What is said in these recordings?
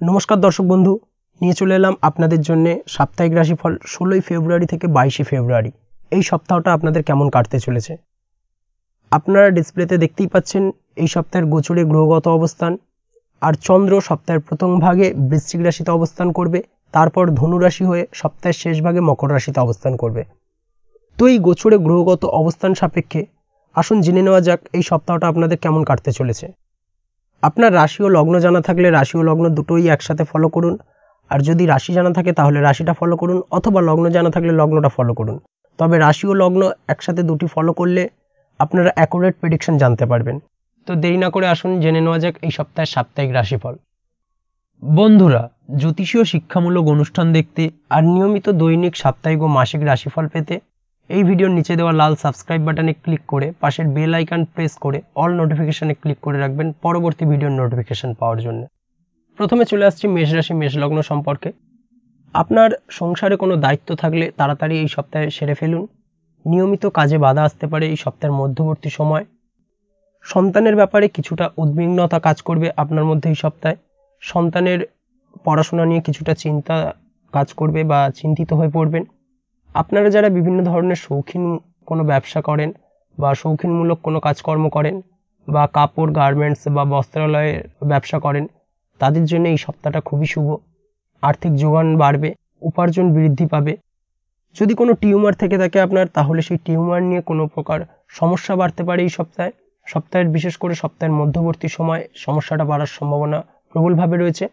নমস্কার দর্শক বন্ধু, নিয়ে চলে এলাম আপনাদের জন্য সাপ্তাহিক রাশিফল ষোলোই ফেব্রুয়ারি থেকে বাইশে ফেব্রুয়ারি। এই সপ্তাহটা আপনাদের কেমন কাটতে চলেছে? আপনারা ডিসপ্লেতে দেখতেই পাচ্ছেন, এই সপ্তাহের গোচরে গ্রহগত অবস্থান। আর চন্দ্র সপ্তাহের প্রথম ভাগে বৃশ্চিক রাশিতে অবস্থান করবে, তারপর ধনু রাশি হয়ে সপ্তাহের শেষ ভাগে মকর রাশিতে অবস্থান করবে। তো এই গোচরে গ্রহগত অবস্থান সাপেক্ষে, আসুন জেনে নেওয়া যাক, এই সপ্তাহটা আপনাদের কেমন কাটতে চলেছে? আপনার রাশি ও লগ্ন জানা থাকলে রাশি ও লগ্ন দুটোই একসাথে ফলো করুন। আর যদি রাশি জানা থাকে তাহলে রাশিটা ফলো করুন, অথবা লগ্ন জানা থাকলে লগ্নটা ফলো করুন। তবে রাশি ও লগ্ন একসাথে দুটি ফলো করলে আপনারা অ্যাকুরেট প্রেডিকশন জানতে পারবেন। তো দেরি না করে আসুন, জেনে নেওয়া যাক এই সপ্তাহের সাপ্তাহিক রাশিফল। বন্ধুরা, জ্যোতিষীয় শিক্ষামূলক অনুষ্ঠান দেখতে আর নিয়মিত দৈনিক, সাপ্তাহিক ও মাসিক রাশিফল পেতে এই ভিডিওর নিচে দেওয়া লাল সাবস্ক্রাইব বাটনে ক্লিক করে, পাশের বেল আইকন প্রেস করে অল নোটিফিকেশনে ক্লিক করে রাখবেন পরবর্তী ভিডিওর নোটিফিকেশন পাওয়ার জন্য। প্রথমে চলে আসছি মেষ রাশি, মেষ লগ্ন সম্পর্কে। আপনার সংসারে কোনো দায়িত্ব থাকলে তাড়াতাড়ি এই সপ্তাহে সেরে ফেলুন। নিয়মিত কাজে বাধা আসতে পারে এই সপ্তাহের মধ্যবর্তী সময়। সন্তানের ব্যাপারে কিছুটা উদ্বিগ্নতা কাজ করবে আপনার মধ্যে এই সপ্তাহে। সন্তানের পড়াশোনা নিয়ে কিছুটা চিন্তা কাজ করবে বা চিন্তিত হয়ে পড়বেন। আপনারা যারা বিভিন্ন ধরনের শৌখিন কোনো ব্যবসা করেন বা শৌখিনমূলক কোনো কাজকর্ম করেন বা কাপড় গার্মেন্টস বা বস্ত্রালয়ের ব্যবসা করেন, তাদের জন্য এই সপ্তাহটা খুবই শুভ। আর্থিক যোগান বাড়বে, উপার্জন বৃদ্ধি পাবে। যদি কোনো টিউমার থেকে থাকে আপনার, তাহলে সেই টিউমার নিয়ে কোনো প্রকার সমস্যা বাড়তে পারে এই সপ্তাহে। সপ্তাহের, বিশেষ করে সপ্তাহের মধ্যবর্তী সময় সমস্যাটা বাড়ার সম্ভাবনা প্রবলভাবে রয়েছে।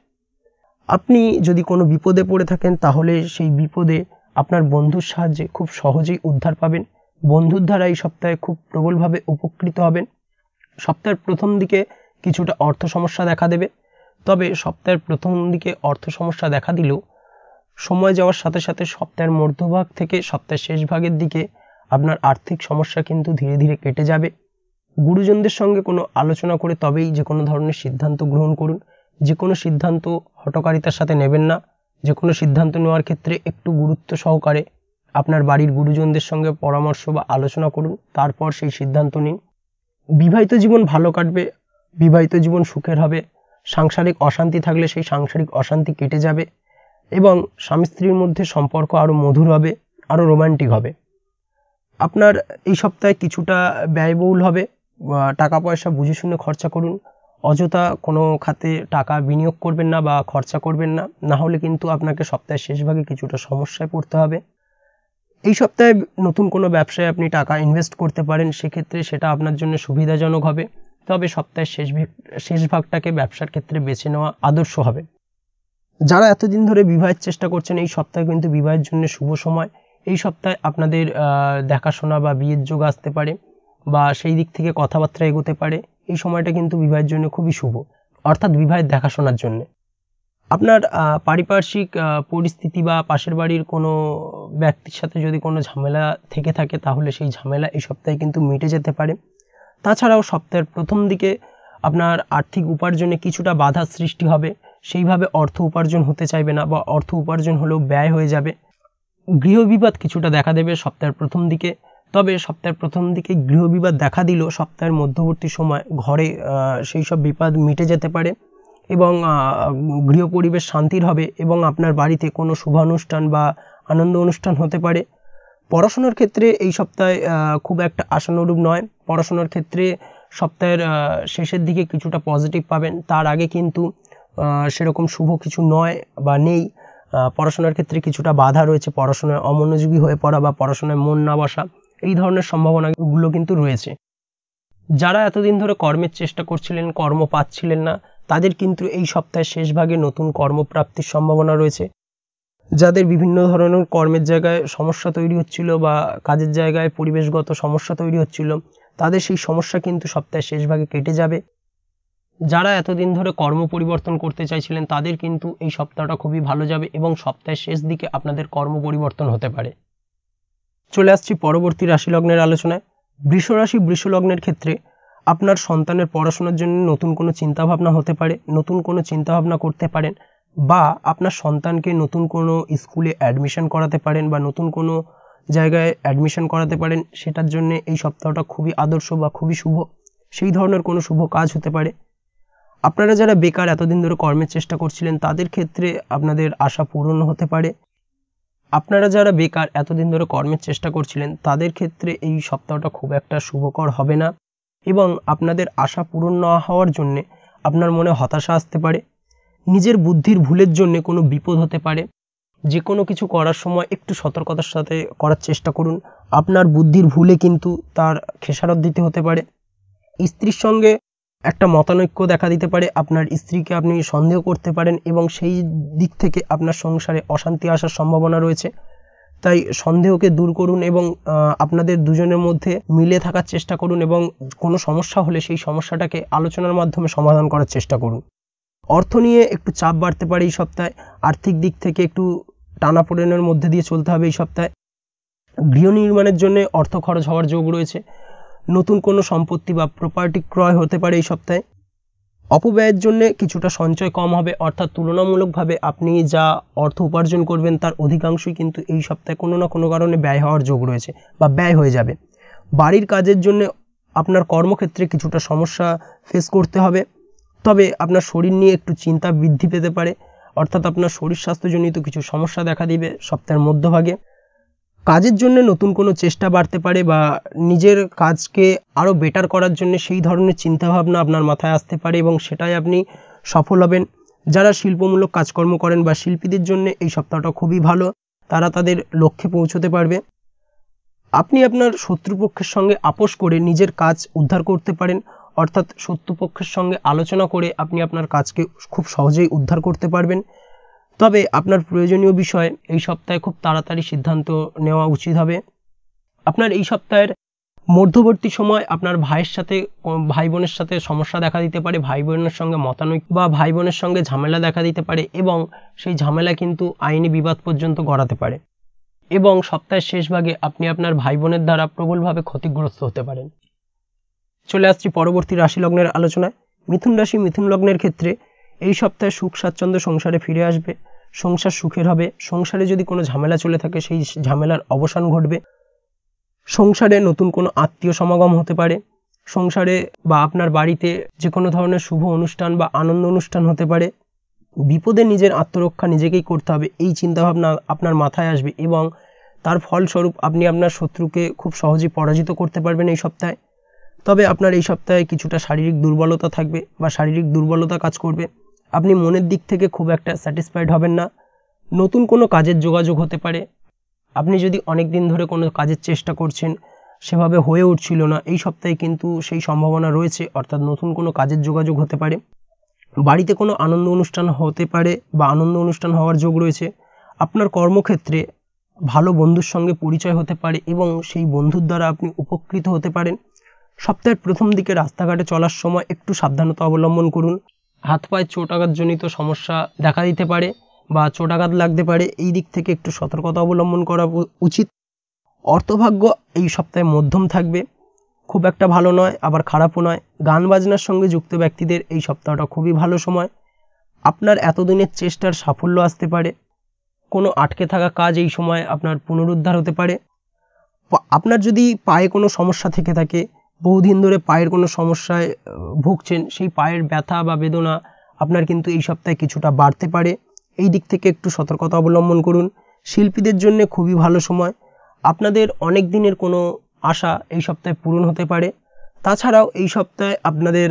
আপনি যদি কোনো বিপদে পড়ে থাকেন, তাহলে সেই বিপদে আপনার বন্ধুর সাহায্যে খুব সহজেই উদ্ধার পাবেন। বন্ধুর দ্বারা এই সপ্তাহে খুব প্রবলভাবে উপকৃত হবেন। সপ্তাহের প্রথম দিকে কিছুটা অর্থ সমস্যা দেখা দেবে। তবে সপ্তাহের প্রথম দিকে অর্থ সমস্যা দেখা দিলেও সময় যাওয়ার সাথে সাথে সপ্তাহের মধ্যভাগ থেকে সপ্তাহের শেষ ভাগের দিকে আপনার আর্থিক সমস্যা কিন্তু ধীরে ধীরে কেটে যাবে। গুরুজনদের সঙ্গে কোনো আলোচনা করে তবেই যে কোনো ধরনের সিদ্ধান্ত গ্রহণ করুন। যে কোনো সিদ্ধান্ত হটকারিতার সাথে নেবেন না। যে কোনো সিদ্ধান্ত নেওয়ার ক্ষেত্রে একটু গুরুত্ব সহকারে আপনার বাড়ির গুরুজনদের সঙ্গে পরামর্শ বা আলোচনা করুন, তারপর সেই সিদ্ধান্ত নিন। বিবাহিত জীবন ভালো কাটবে, বিবাহিত জীবন সুখের হবে, সাংসারিক অশান্তি থাকলে সেই সাংসারিক অশান্তি কেটে যাবে এবং স্বামী স্ত্রীর মধ্যে সম্পর্ক আরও মধুর হবে আরও রোমান্টিক হবে। আপনার এই সপ্তাহে কিছুটা ব্যয়বহুল হবে টাকা পয়সা বুঝে শুনে খরচা করুন অযথা কোনো খাতে টাকা বিনিয়োগ করবেন না বা খরচা করবেন না না হলে কিন্তু আপনাকে সপ্তাহের শেষ ভাগে কিছুটা সমস্যায় পড়তে হবে। এই সপ্তাহে নতুন কোনো ব্যবসায় আপনি টাকা ইনভেস্ট করতে পারেন, সেক্ষেত্রে সেটা আপনার জন্য সুবিধাজনক হবে। তবে সপ্তাহের শেষ শেষ ভাগটাকে ব্যবসার ক্ষেত্রে বেছে নেওয়া আদর্শ হবে। যারা এতদিন ধরে বিবাহের চেষ্টা করছেন, এই সপ্তাহে কিন্তু বিবাহের জন্য শুভ সময়। এই সপ্তাহে আপনাদের দেখাশোনা বা বিয়ের যোগ আসতে পারে বা সেই দিক থেকে কথাবার্তা এগোতে পারে। এই সময়টা কিন্তু বিবাহের জন্য খুবই শুভ। অর্থাৎ বিবাহের দেখাশোনার জন্য। আপনার পারিপার্শ্বিক পরিস্থিতি বা পাশের বাড়ির কোনো ব্যক্তির সাথে যদি কোনো ঝামেলা থেকে থাকে, তাহলে সেই ঝামেলা এই সপ্তাহে কিন্তু মিটে যেতে পারে। তাছাড়াও সপ্তাহের প্রথম দিকে আপনার আর্থিক উপার্জনে কিছুটা বাধা সৃষ্টি হবে। সেইভাবে অর্থ উপার্জন হতে চাইবে না বা অর্থ উপার্জন হলেও ব্যয় হয়ে যাবে। গৃহবিবাদ কিছুটা দেখা দেবে সপ্তাহের প্রথম দিকে। তবে সপ্তাহের প্রথম দিকে গৃহবিবাদ দেখা দিল। সপ্তাহের মধ্যবর্তী সময় ঘরে সেই সব বিপদ মিটে যেতে পারে এবং গৃহ পরিবেশ শান্তির হবে এবং আপনার বাড়িতে কোনো শুভানুষ্ঠান বা আনন্দ অনুষ্ঠান হতে পারে। পড়াশোনার ক্ষেত্রে এই সপ্তাহে খুব একটা আশানুরূপ নয়। পড়াশোনার ক্ষেত্রে সপ্তাহের শেষের দিকে কিছুটা পজিটিভ পাবেন। তার আগে কিন্তু সেরকম শুভ কিছু নয় বা নেই। পড়াশোনার ক্ষেত্রে কিছুটা বাধা রয়েছে। পড়াশোনায় অমনোযোগী হয়ে পড়া বা পড়াশোনায় মন না বসা। এই ধরনের সম্ভাবনাগুলো কিন্তু রয়েছে। যারা এতদিন ধরে কর্মের চেষ্টা করছিলেন, কর্ম পাচ্ছিলেন না, তাদের কিন্তু এই সপ্তাহের শেষ ভাগে নতুন কর্মপ্রাপ্তির সম্ভাবনা রয়েছে। যাদের বিভিন্ন ধরনের কর্মের জায়গায় সমস্যা তৈরি হচ্ছিল বা কাজের জায়গায় পরিবেশগত সমস্যা তৈরি হচ্ছিল, তাদের সেই সমস্যা কিন্তু সপ্তাহের শেষ ভাগে কেটে যাবে। যারা এতদিন ধরে কর্ম পরিবর্তন করতে চাইছিলেন, তাদের কিন্তু এই সপ্তাহটা খুবই ভালো যাবে এবং সপ্তাহের শেষ দিকে আপনাদের কর্ম পরিবর্তন হতে পারে। চলে আসছি পরবর্তী রাশি লগ্নের আলোচনায়। বৃষ রাশি বৃষ লগ্নের ক্ষেত্রে আপনার সন্তানের পড়াশোনার জন্য নতুন কোনো চিন্তাভাবনা হতে পারে, নতুন কোনো চিন্তাভাবনা করতে পারেন বা আপনার সন্তানকে নতুন কোনো স্কুলে অ্যাডমিশন করাতে পারেন বা নতুন কোনো জায়গায় অ্যাডমিশন করাতে পারেন, সেটার জন্য এই সপ্তাহটা খুবই আদর্শ বা খুবই শুভ। সেই ধরনের কোনো শুভ কাজ হতে পারে। আপনারা যারা বেকার এতদিন ধরে কর্মের চেষ্টা করছিলেন, তাদের ক্ষেত্রে আপনাদের আশা পূরণ হতে পারে। আপনারা যারা বেকার এতদিন ধরে কর্মের চেষ্টা করছিলেন, তাদের ক্ষেত্রে এই সপ্তাহটা খুব একটা শুভকর হবে না এবং আপনাদের আশা পূরণ না হওয়ার জন্যে আপনার মনে হতাশা আসতে পারে, নিজের বুদ্ধির ভুলের জন্য কোনো বিপদ হতে পারে যে কোনো কিছু করার সময় একটু সতর্কতার সাথে করার চেষ্টা করুন। আপনার বুদ্ধির ভুলে কিন্তু তার খেসারত দিতে হতে পারে। স্ত্রীর সঙ্গে একটা মতানৈক্য দেখা দিতে পারে, আপনার স্ত্রীকে আপনি সন্দেহ করতে পারেন এবং সেই দিক থেকে আপনার সংসারে অশান্তি আসার সম্ভাবনা রয়েছে। তাই সন্দেহকে দূর করুন এবং আপনাদের দুজনের মধ্যে মিলে থাকার চেষ্টা করুন এবং কোনো সমস্যা হলে সেই সমস্যাটাকে আলোচনার মাধ্যমে সমাধান করার চেষ্টা করুন। অর্থ নিয়ে একটু চাপ বাড়তে পারে এই সপ্তাহে, আর্থিক দিক থেকে একটু টানাপোড়েনের মধ্যে দিয়ে চলতে হবে এই সপ্তাহে। গৃহ নির্মাণের জন্য অর্থ খরচ হওয়ার যোগ রয়েছে। নতুন কোনো সম্পত্তি বা প্রপার্টি ক্রয় হতে পারে এই সপ্তাহে? অপব্যয়ের জন্য কিছুটা সঞ্চয় কম হবে, অর্থাৎ তুলনামূলকভাবে আপনি যা অর্থ উপার্জন করবেন তার অধিকাংশই কিন্তু এই সপ্তাহে কোনো না কোনো কারণে ব্যয় হওয়ার যোগ রয়েছে বা ব্যয় হয়ে যাবে। বাড়ির কাজের জন্য আপনার কর্মক্ষেত্রে কিছুটা সমস্যা ফেস করতে হবে, তবে আপনার শরীর নিয়ে একটু চিন্তা বৃদ্ধি পেতে পারে, অর্থাৎ আপনার শরীর স্বাস্থ্যজনিত কিছু সমস্যা দেখা দিবে সপ্তাহের মধ্যভাগে। কাজের জন্য নতুন কোনো চেষ্টা বাড়তে পারে বা নিজের কাজকে আরও বেটার করার জন্য সেই ধরনের চিন্তাভাবনা আপনার মাথায় আসতে পারে এবং সেটাই আপনি সফল হবেন। যারা শিল্পমূলক কাজকর্ম করেন বা শিল্পীদের জন্য এই সপ্তাহটা খুবই ভালো, তারা তাদের লক্ষ্যে পৌঁছতে পারবে। আপনি আপনার শত্রুপক্ষের সঙ্গে আপোষ করে নিজের কাজ উদ্ধার করতে পারেন, অর্থাৎ শত্রুপক্ষের সঙ্গে আলোচনা করে আপনি আপনার কাজকে খুব সহজেই উদ্ধার করতে পারবেন। তবে আপনার প্রয়োজনীয় বিষয় এই সপ্তাহে খুব তাড়াতাড়ি সিদ্ধান্ত নেওয়া উচিত হবে। আপনার এই সপ্তাহের মধ্যবর্তী সময় আপনার ভাইয়ের সাথে, ভাই বোনের সাথে সমস্যা দেখা দিতে পারে, ভাই বোনের সঙ্গে মতানৈক্য বা ভাই বোনের সঙ্গে ঝামেলা দেখা দিতে পারে এবং সেই ঝামেলা কিন্তু আইনি বিবাদ পর্যন্ত গড়াতে পারে। এবং সপ্তাহের শেষ ভাগে আপনি আপনার ভাই বোনের দ্বারা প্রবলভাবে ক্ষতিগ্রস্ত হতে পারেন। চলে আসছি পরবর্তী রাশি লগ্নের আলোচনায়। মিথুন রাশি মিথুন লগ্নের ক্ষেত্রে এই সপ্তাহে সুখ স্বাচ্ছন্দ্য সংসারে ফিরে আসবে। সংসার সুখের হবে। সংসারে যদি কোনো ঝামেলা চলে থাকে, সেই ঝামেলার অবসান ঘটবে। সংসারে নতুন কোনো আত্মীয় সমাগম হতে পারে। সংসারে বা আপনার বাড়িতে যে কোনো ধরনের শুভ অনুষ্ঠান বা আনন্দ অনুষ্ঠান হতে পারে। বিপদে নিজের আত্মরক্ষা নিজেকেই করতে হবে, এই চিন্তাভাবনা আপনার মাথায় আসবে এবং তার ফলস্বরূপ আপনি আপনার শত্রুকে খুব সহজেই পরাজিত করতে পারবেন এই সপ্তাহে। তবে আপনার এই সপ্তাহে কিছুটা শারীরিক দুর্বলতা থাকবে বা শারীরিক দুর্বলতা কাজ করবে। আপনি মনের দিক থেকে খুব একটা স্যাটিসফাইড হবেন না। নতুন কোনো কাজের যোগাযোগ হতে পারে। আপনি যদি অনেক দিন ধরে কোনো কাজের চেষ্টা করছেন, সেভাবে হয়ে উঠছিল না, এই সপ্তাহে কিন্তু সেই সম্ভাবনা রয়েছে, অর্থাৎ নতুন কোনো কাজের যোগাযোগ হতে পারে। বাড়িতে কোনো আনন্দ অনুষ্ঠান হতে পারে বা আনন্দ অনুষ্ঠান হওয়ার যোগ রয়েছে। আপনার কর্মক্ষেত্রে ভালো বন্ধুর সঙ্গে পরিচয় হতে পারে এবং সেই বন্ধুর দ্বারা আপনি উপকৃত হতে পারেন। সপ্তাহের প্রথম দিকে রাস্তাঘাটে চলার সময় একটু সাবধানতা অবলম্বন করুন। হাত পায়ে চোট আঘাতজনিত সমস্যা দেখা দিতে পারে বা চোট আঘাত লাগতে পারে, এই দিক থেকে একটু সতর্কতা অবলম্বন করা উচিত। অর্থভাগ্য এই সপ্তাহে মধ্যম থাকবে, খুব একটা ভালো নয়, আবার খারাপও নয়। গান বাজনার সঙ্গে যুক্ত ব্যক্তিদের এই সপ্তাহটা খুবই ভালো সময়। আপনার এতদিনের চেষ্টার সাফল্য আসতে পারে। কোনো আটকে থাকা কাজ এই সময় আপনার পুনরুদ্ধার হতে পারে। আপনার যদি পায়ে কোনো সমস্যা থেকে থাকে বহুদিন ধরে পায়ের কোনো সমস্যায় ভুগছেন, সেই পায়ের ব্যথা বা বেদনা আপনার কিন্তু এই সপ্তাহে কিছুটা বাড়তে পারে। এই দিক থেকে একটু সতর্কতা অবলম্বন করুন। শিল্পীদের জন্য খুবই ভালো সময়। আপনাদের অনেক দিনের কোনো আশা এই সপ্তাহে পূরণ হতে পারে। তাছাড়াও এই সপ্তাহে আপনাদের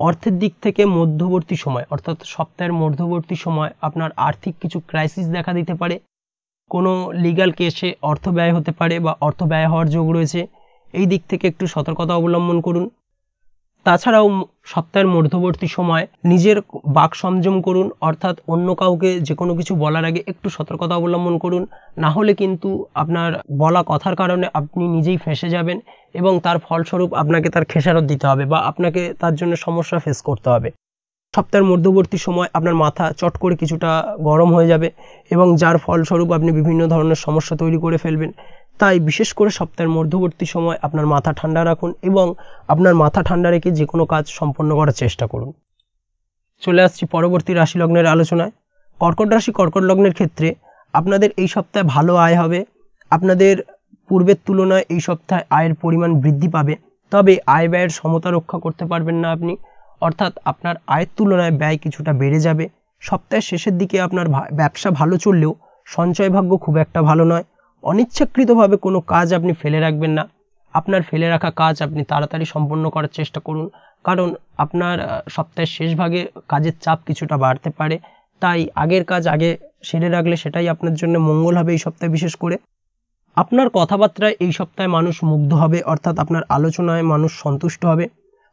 অর্থের দিক থেকে মধ্যবর্তী সময়, অর্থাৎ সপ্তাহের মধ্যবর্তী সময় আপনার আর্থিক কিছু ক্রাইসিস দেখা দিতে পারে। কোনো লিগাল কেসে অর্থ ব্যয় হতে পারে বা অর্থ ব্যয় হওয়ার যোগ রয়েছে। এই দিক থেকে একটু সতর্কতা অবলম্বন করুন। তাছাড়াও সপ্তাহের মধ্যবর্তী সময় নিজের বাক সংযম করুন, অর্থাৎ অন্য কাউকে যে কোনো কিছু বলার আগে একটু সতর্কতা অবলম্বন করুন। না হলে কিন্তু আপনার বলা কথার কারণে আপনি নিজেই ফেঁসে যাবেন এবং তার ফলস্বরূপ আপনাকে তার খেসারত দিতে হবে বা আপনাকে তার জন্য সমস্যা ফেস করতে হবে। সপ্তাহের মধ্যবর্তী সময় আপনার মাথা চট করে কিছুটা গরম হয়ে যাবে এবং যার ফলস্বরূপ আপনি বিভিন্ন ধরনের সমস্যা তৈরি করে ফেলবেন। তাই বিশেষ করে সপ্তাহের মধ্যবর্তী সময় আপনার মাথা ঠান্ডা রাখুন এবং আপনার মাথা ঠান্ডা রেখে যে কোনো কাজ সম্পন্ন করার চেষ্টা করুন। চলে আসছি পরবর্তী রাশি লগ্নের আলোচনায়। কর্কট রাশি কর্কট লগ্নের ক্ষেত্রে আপনাদের এই সপ্তাহে ভালো আয় হবে। আপনাদের পূর্বের তুলনায় এই সপ্তাহে আয়ের পরিমাণ বৃদ্ধি পাবে। তবে আয় ব্যয়ের সমতা রক্ষা করতে পারবেন না আপনি। অর্থাৎ আপনার আয়ের তুলনায় ব্যয় কিছুটা বেড়ে যাবে। সপ্তাহের শেষের দিকে আপনার ব্যবসা ভালো চললেও সঞ্চয় ভাগ্য খুব একটা ভালো নয়। অনিচ্ছাকৃতভাবে কোনো কাজ আপনি ফেলে রাখবেন না। আপনার ফেলে রাখা কাজ আপনি তাড়াতাড়ি সম্পন্ন করার চেষ্টা করুন। কারণ আপনার সপ্তাহের শেষ ভাগে কাজের চাপ কিছুটা বাড়তে পারে। তাই আগের কাজ আগে সেরে রাখলে সেটাই আপনার জন্য মঙ্গল হবে এই সপ্তাহে বিশেষ করে। আপনার কথাবার্তায় এই সপ্তাহে মানুষ মুগ্ধ হবে, অর্থাৎ আপনার আলোচনায় মানুষ সন্তুষ্ট হবে।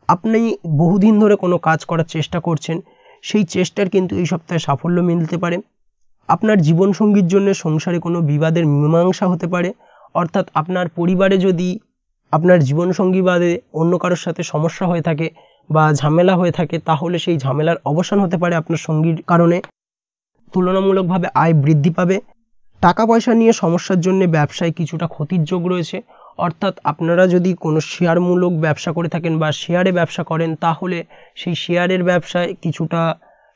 আপনি বহুদিন ধরে কোনো কাজ করার চেষ্টা করছেন, সেই চেষ্টার কিন্তু এই সপ্তাহে সাফল্য মিলতে পারে। আপনার জীবনসঙ্গীর জন্য সংসারে কোনো বিবাদের মীমাংসা হতে পারে, অর্থাৎ আপনার পরিবারে যদি আপনার জীবনসঙ্গী বাদে অন্য কারোর সাথে সমস্যা হয়ে থাকে বা ঝামেলা হয়ে থাকে, তাহলে সেই ঝামেলার অবসান হতে পারে আপনার সঙ্গীর কারণে। তুলনামূলকভাবে আয় বৃদ্ধি পাবে। টাকা পয়সা নিয়ে সমস্যার জন্য ব্যবসায় কিছুটা ক্ষতির যোগ রয়েছে, অর্থাৎ আপনারা যদি কোনো শেয়ারমূলক ব্যবসা করে থাকেন বা শেয়ারে ব্যবসা করেন, তাহলে সেই শেয়ারের ব্যবসায় কিছুটা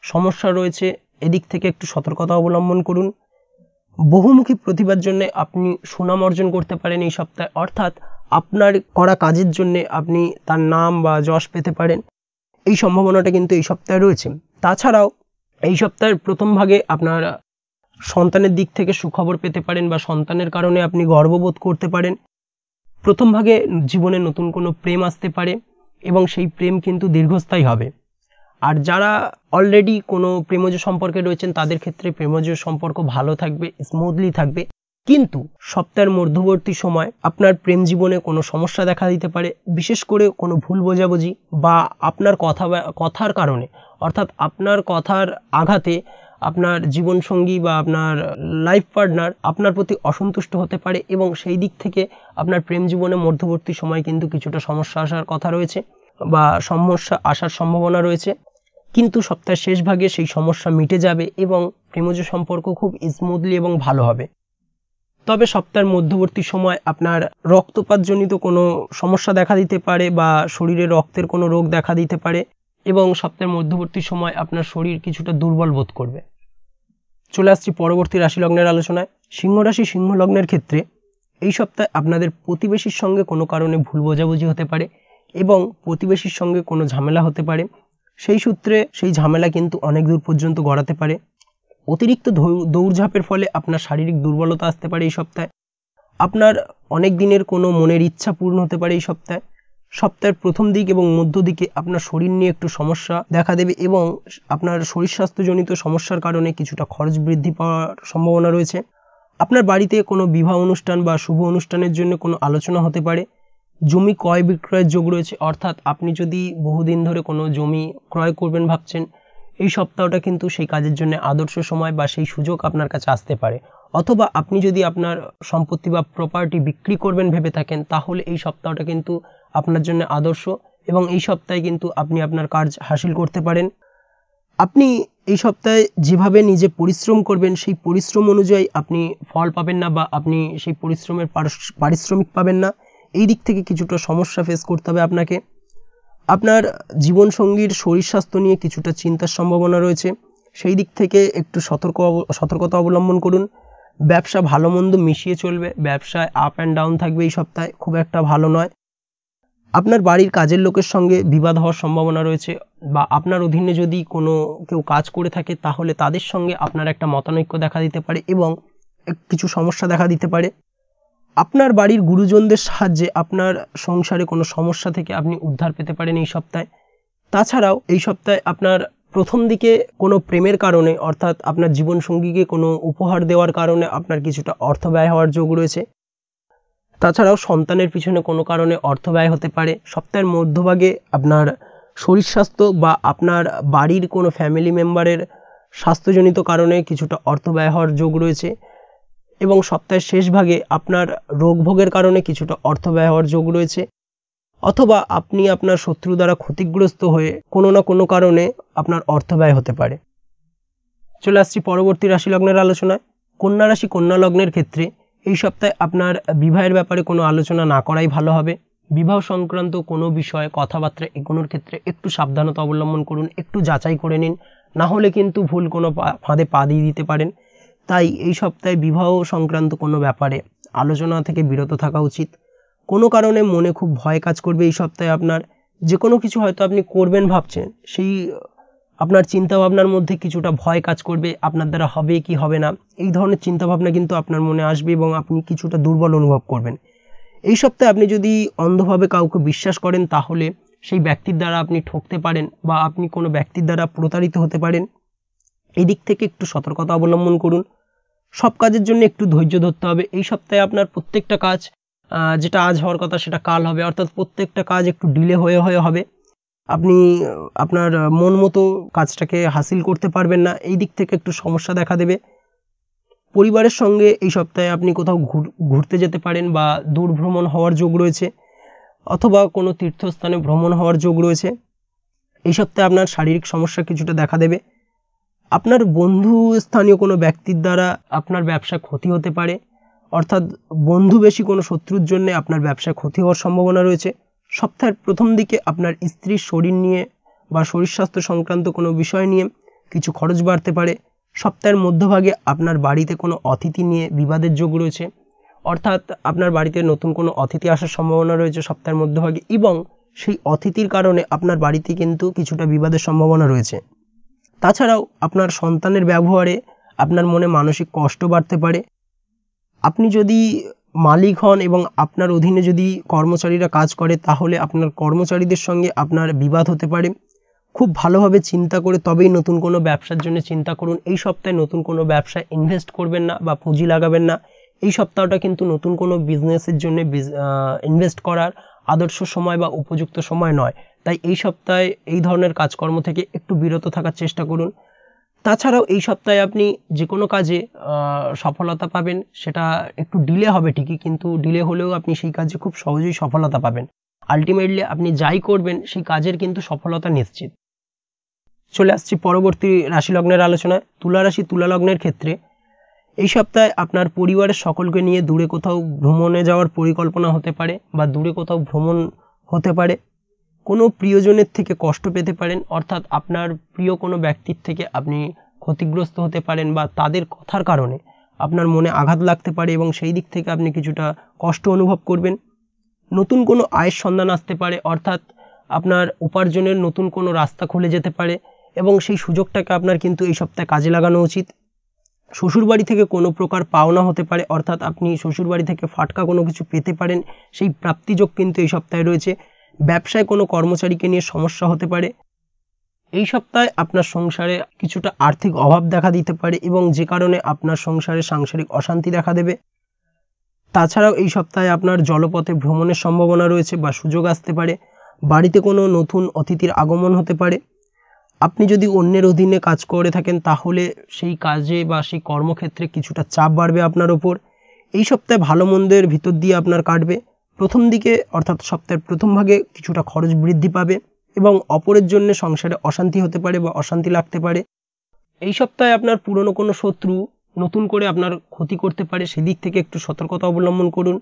সমস্যা রয়েছে। এদিক থেকে একটু সতর্কতা অবলম্বন করুন। বহুমুখী প্রতিভার জন্য আপনি সুনাম অর্জন করতে পারেন এই সপ্তাহে। অর্থাৎ আপনার করা কাজের জন্য আপনি তার নাম বা যশ পেতে পারেন। এই সম্ভাবনাটা কিন্তু এই সপ্তাহে রয়েছে। তাছাড়াও এই সপ্তাহের প্রথম ভাগে আপনার সন্তানের দিক থেকে সুখবর পেতে পারেন বা সন্তানের কারণে আপনি গর্ববোধ করতে পারেন। প্রথম ভাগে জীবনে নতুন কোনো প্রেম আসতে পারে এবং সেই প্রেম কিন্তু দীর্ঘস্থায়ী হবে। আর যারা অলরেডি কোনো প্রেমজ সম্পর্কে রয়েছেন, তাদের ক্ষেত্রে প্রেমজ সম্পর্ক ভালো থাকবে স্মুথলি থাকবে। কিন্তু সপ্তাহের মধ্যবর্তী সময় আপনার প্রেম জীবনে কোনো সমস্যা দেখা দিতে পারে, বিশেষ করে কোনো ভুল বোঝাবুঝি বা আপনার কথা কথার কারণে। অর্থাৎ আপনার কথার আঘাতে আপনার জীবনসঙ্গী বা আপনার লাইফ পার্টনার আপনার প্রতি অসন্তুষ্ট হতে পারে এবং সেই দিক থেকে আপনার প্রেম জীবনে মধ্যবর্তী সময় কিন্তু কিছুটা সমস্যা আসার কথা রয়েছে। বা সমস্যা আসার সম্ভাবনা রয়েছে। কিন্তু সপ্তাহের শেষ ভাগে সেই সমস্যা মিটে যাবে এবং প্রেমজ সম্পর্ক খুব স্মুথলি এবং ভালো হবে। তবে সপ্তাহের মধ্যবর্তী সময় আপনার রক্তপাতজনিত কোনো সমস্যা দেখা দিতে পারে বা শরীরে রক্তের কোনো রোগ দেখা দিতে পারে এবং সপ্তাহের মধ্যবর্তী সময় আপনার শরীর কিছুটা দুর্বল বোধ করবে। চলে আসছি পরবর্তী রাশি লগ্নের আলোচনায়। সিংহ রাশি সিংহ লগ্নের ক্ষেত্রে এই সপ্তাহে আপনাদের প্রতিবেশীর সঙ্গে কোনো কারণে ভুল বোঝাবুঝি হতে পারে। এবং প্রতিবেশীর সঙ্গে কোনো ঝামেলা হতে পারে। সেই সূত্রে সেই ঝামেলা কিন্তু অনেক দূর পর্যন্ত গড়াতে পারে। অতিরিক্ত দৌড়ঝাঁপের ফলে আপনার শারীরিক দুর্বলতা আসতে পারে এই সপ্তাহে। আপনার অনেক দিনের কোনো মনের ইচ্ছা পূর্ণ হতে পারে এই সপ্তাহে। সপ্তাহের প্রথম দিক এবং মধ্য দিকে আপনার শরীর নিয়ে একটু সমস্যা দেখা দেবে এবং আপনার শরীর স্বাস্থ্যজনিত সমস্যার কারণে কিছুটা খরচ বৃদ্ধি পাওয়ার সম্ভাবনা রয়েছে। আপনার বাড়িতে কোনো বিবাহ অনুষ্ঠান বা শুভ অনুষ্ঠানের জন্য কোনো আলোচনা হতে পারে। জমি ক্রয় বিক্রয়ের যোগ রয়েছে, অর্থাৎ আপনি যদি বহুদিন ধরে কোনো জমি ক্রয় করবেন ভাবছেন, এই সপ্তাহটা কিন্তু সেই কাজের জন্য আদর্শ সময় বা সেই সুযোগ আপনার কাছে আসতে পারে। অথবা আপনি যদি আপনার সম্পত্তি বা প্রপার্টি বিক্রি করবেন ভেবে থাকেন, তাহলে এই সপ্তাহটা কিন্তু আপনার জন্য আদর্শ এবং এই সপ্তাহে কিন্তু আপনি আপনার কাজ হাসিল করতে পারেন। আপনি এই সপ্তাহে যেভাবে নিজে পরিশ্রম করবেন, সেই পরিশ্রম অনুযায়ী আপনি ফল পাবেন না বা আপনি সেই পরিশ্রমের পারিশ্রমিক পাবেন না। এই দিক থেকে কিছুটা সমস্যা ফেস করতে হবে আপনাকে। আপনার জীবনসঙ্গীর শরীর স্বাস্থ্য নিয়ে কিছুটা চিন্তার সম্ভাবনা রয়েছে। সেই দিক থেকে একটু সতর্ক সতর্কতা অবলম্বন করুন। ব্যবসা ভালো মন্দ মিশিয়ে চলবে। ব্যবসায় আপ অ্যান্ড ডাউন থাকবে এই সপ্তাহে, খুব একটা ভালো নয়। আপনার বাড়ির কাজের লোকের সঙ্গে বিবাদ হওয়ার সম্ভাবনা রয়েছে বা আপনার অধীনে যদি কোনো, কেউ কাজ করে থাকে তাহলে তাদের সঙ্গে আপনার একটা মতানৈক্য দেখা দিতে পারে এবং কিছু সমস্যা দেখা দিতে পারে। আপনার বাড়ির গুরুজনদের সাহায্যে আপনার সংসারে কোনো সমস্যা থেকে আপনি উদ্ধার পেতে পারেন এই সপ্তাহে? তাছাড়াও এই সপ্তাহে আপনার প্রথম দিকে কোনো প্রেমের কারণে, অর্থাৎ আপনার জীবনসঙ্গীকে কোনো উপহার দেওয়ার কারণে আপনার কিছুটা অর্থ ব্যয় হওয়ার যোগ রয়েছে? তাছাড়াও সন্তানের পিছনে কোনো কারণে অর্থ ব্যয় হতে পারে? সপ্তাহের মধ্যভাগে আপনার শরীর স্বাস্থ্য বা আপনার বাড়ির কোনো ফ্যামিলি মেম্বারের স্বাস্থ্যজনিত কারণে কিছুটা অর্থ ব্যয় হওয়ার যোগ রয়েছে? এবং সপ্তাহের শেষ ভাগে আপনার রোগভোগের কারণে কিছুটা অর্থ ব্যয় হওয়ার যোগ রয়েছে। অথবা আপনি আপনার শত্রু দ্বারা ক্ষতিগ্রস্ত হয়ে কোনো না কোনো কারণে আপনার অর্থ ব্যয় হতে পারে। চলে আসছি পরবর্তী রাশি লগ্নের আলোচনায়। কন্যা রাশি কন্যা লগ্নের ক্ষেত্রে এই সপ্তাহে আপনার বিবাহের ব্যাপারে কোনো আলোচনা না করাই ভালো হবে। বিবাহ সংক্রান্ত কোনো বিষয়ে কথাবার্তা এগোনোর ক্ষেত্রে একটু সাবধানতা অবলম্বন করুন, একটু যাচাই করে নিন। না হলে কিন্তু ভুল কোনো ফাঁদে পা দিয়ে দিতে পারেন। তাই এই সপ্তাহে বিবাহ সংক্রান্ত কোনো ব্যাপারে আলোচনা থেকে বিরত থাকা উচিত। কোনো কারণে মনে খুব ভয় কাজ করবে এই সপ্তাহে আপনার। যে কোনো কিছু হয়তো আপনি করবেন ভাবছেন, সেই, আপনার চিন্তা ভাবনার মধ্যে কিছুটা ভয় কাজ করবে, আপনার দ্বারা হবে কি হবে না, এই ধরনের চিন্তা ভাবনা কিন্তু আপনার মনে আসবে এবং আপনি কিছুটা দুর্বল অনুভব করবেন। এই সপ্তাহে আপনি যদি অন্ধভাবে কাউকে বিশ্বাস করেন, তাহলে সেই ব্যক্তির দ্বারা আপনি ঠকতে পারেন বা আপনি কোনো ব্যক্তির দ্বারা প্রতারিত হতে পারেন। এই দিক থেকে একটু সতর্কতা অবলম্বন করুন। সব কাজের জন্য একটু ধৈর্য ধরতে হবে। এই সপ্তাহে আপনার প্রত্যেকটা কাজ যেটা আজ হওয়ার কথা সেটা কাল হবে, অর্থাৎ প্রত্যেকটা কাজ একটু ডিলে হয়ে হয়ে হবে। আপনি, আপনার মন মতো কাজটাকে হাসিল করতে পারবেন না। এই দিক থেকে একটু সমস্যা দেখা দেবে। পরিবারের সঙ্গে এই সপ্তাহে আপনি কোথাও ঘুরতে যেতে পারেন বা দূর ভ্রমণ হওয়ার যোগ রয়েছে, অথবা কোনো তীর্থস্থানে ভ্রমণ হওয়ার যোগ রয়েছে। এই সপ্তাহে আপনার শারীরিক সমস্যা কিছুটা দেখা দেবে। আপনার বন্ধু স্থানীয় কোনো ব্যক্তির দ্বারা আপনার ব্যবসা ক্ষতি হতে পারে? অর্থাৎ বন্ধু বেশি কোনো শত্রুর জন্য আপনার ব্যবসায় ক্ষতি হওয়ার সম্ভাবনা রয়েছে? সপ্তাহের প্রথম দিকে আপনার স্ত্রীর শরীর নিয়ে বা শরীর স্বাস্থ্য সংক্রান্ত কোনো বিষয় নিয়ে কিছু খরচ বাড়তে পারে। সপ্তাহের মধ্যভাগে আপনার বাড়িতে কোনো অতিথি নিয়ে বিবাদের যোগ রয়েছে। অর্থাৎ আপনার বাড়িতে নতুন কোনো অতিথি আসার সম্ভাবনা রয়েছে সপ্তাহের মধ্যভাগে এবং সেই অতিথির কারণে আপনার বাড়িতে কিন্তু কিছুটা বিবাদের সম্ভাবনা রয়েছে। তাছাড়াও আপনার সন্তানের ব্যবহারে আপনার মনে মানসিক কষ্ট বাড়তে পারে। আপনি যদি মালিক হন এবং আপনার অধীনে যদি কর্মচারীরা কাজ করে, তাহলে আপনার কর্মচারীদের সঙ্গে আপনার বিবাদ হতে পারে। খুব ভালোভাবে চিন্তা করে তবেই নতুন কোনো ব্যবসার জন্য চিন্তা করুন। এই সপ্তাহে নতুন কোনো ব্যবসায় ইনভেস্ট করবেন না বা পুঁজি লাগাবেন না। এই সপ্তাহটা কিন্তু নতুন কোনো বিজনেসের জন্য ইনভেস্ট করার আদর্শ সময় বা উপযুক্ত সময় নয়। তাই এই সপ্তাহে এই ধরনের কাজকর্ম থেকে একটু বিরত থাকার চেষ্টা করুন। তাছাড়াও এই সপ্তাহে আপনি যে কোনো কাজে সফলতা পাবেন, সেটা একটু ডিলে হবে ঠিকই, কিন্তু ডিলে হলেও আপনি সেই কাজে খুব সহজেই সফলতা পাবেন। আলটিমেটলি আপনি যাই করবেন, সেই কাজের কিন্তু সফলতা নিশ্চিত। চলে আসছি পরবর্তী রাশি লগ্নের আলোচনায়। তুলা রাশি তুলা লগ্নের ক্ষেত্রে এই সপ্তাহে আপনার পরিবারের সকলকে নিয়ে দূরে কোথাও ভ্রমণে যাওয়ার পরিকল্পনা হতে পারে বা দূরে কোথাও ভ্রমণ হতে পারে। কোনো প্রিয়জনের থেকে কষ্ট পেতে পারেন, অর্থাৎ আপনার প্রিয় কোনো ব্যক্তির থেকে আপনি ক্ষতিগ্রস্ত হতে পারেন বা তাদের কথার কারণে আপনার মনে আঘাত লাগতে পারে এবং সেই দিক থেকে আপনি কিছুটা কষ্ট অনুভব করবেন। নতুন কোনো আয়ের সন্ধান আসতে পারে, অর্থাৎ আপনার উপার্জনের নতুন কোনো রাস্তা খুলে যেতে পারে এবং সেই সুযোগটাকে আপনার কিন্তু এই সপ্তাহে কাজে লাগানো উচিত। শ্বশুরবাড়ি থেকে কোনো প্রকার পাওনা হতে পারে, অর্থাৎ আপনি শ্বশুরবাড়ি থেকে ফাটকা কোনো কিছু পেতে পারেন, সেই প্রাপ্তিযোগ কিন্তু এই সপ্তাহে রয়েছে। ব্যবসায় কোনো কর্মচারীকে নিয়ে সমস্যা হতে পারে। এই সপ্তাহে আপনার সংসারে কিছুটা আর্থিক অভাব দেখা দিতে পারে এবং যে কারণে আপনার সংসারে সাংসারিক অশান্তি দেখা দেবে। তাছাড়াও এই সপ্তাহে আপনার জলপথে ভ্রমণের সম্ভাবনা রয়েছে বা সুযোগ আসতে পারে। বাড়িতে কোনো নতুন অতিথির আগমন হতে পারে। আপনি যদি অন্যের অধীনে কাজ করে থাকেন তাহলে সেই কাজে বা সেই কর্মক্ষেত্রে কিছুটা চাপ বাড়বে আপনার ওপর। এই সপ্তাহে ভালো মন্দের ভিতর দিয়ে আপনার কাটবে। প্রথম দিকে, অর্থাৎ সপ্তাহের প্রথম ভাগে কিছুটা খরচ বৃদ্ধি পাবে এবং অপরের জন্য সংসারে অশান্তি হতে পারে বা অশান্তি লাগতে পারে। এই সপ্তাহে আপনার পুরনো কোনো শত্রু নতুন করে আপনার ক্ষতি করতে পারে, সেদিক থেকে একটু সতর্কতা অবলম্বন করুন।